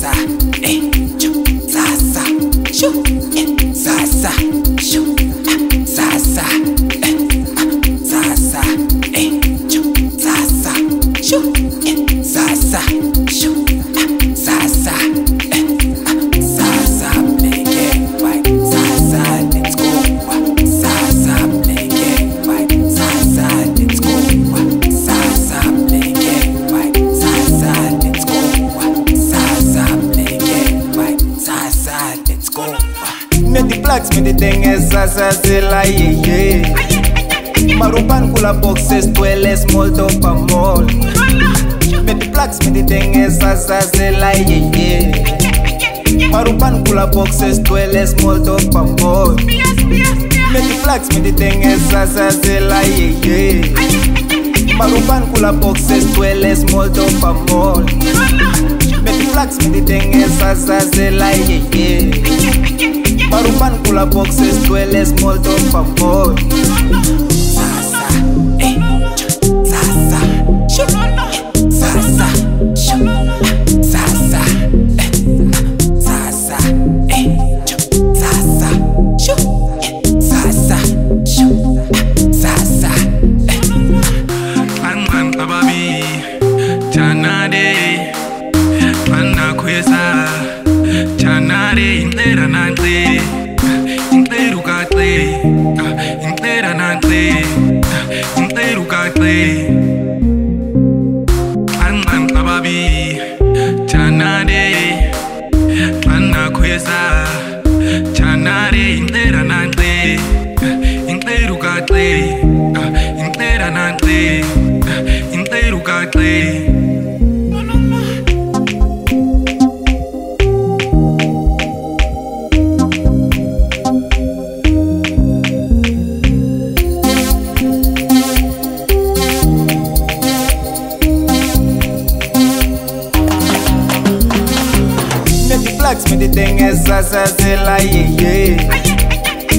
sa, eh, choo, sa, sa, shoo. The flags, me the thing is yeah, yeah Marupan kula boxes, dueles, molto pa mol. Me the flags, me the thing is yeah, yeah Marupan kula boxes, dueles, molto pa mol. Me the flags, me the thing is yeah, yeah Marupan kula boxes, dueles, molto pa mol. Me the flags, me the thing is Sasa Zela, yeah Marupan kula boxes, dueles, molto mol Sasa, eh, sasa, eh, sasa, sasa, eh, sasa, eh, sasa, eh, sasa, sasa, eh. Angan tababi Chanade Panda kwesa inteira inxela nanxeli inxela ukaxeli Flex me the thing is as as yeah yeah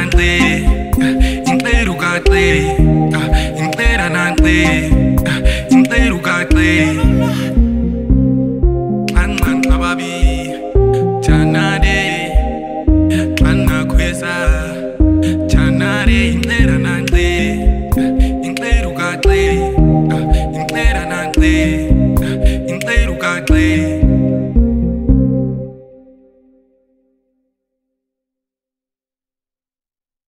nanti Inteiro gati Inteira nanti Inteiro gati Anan tababi Chanade Anna kweza Chanade Inteira nanti Inteiro gati Inteira nanti Inteiro gati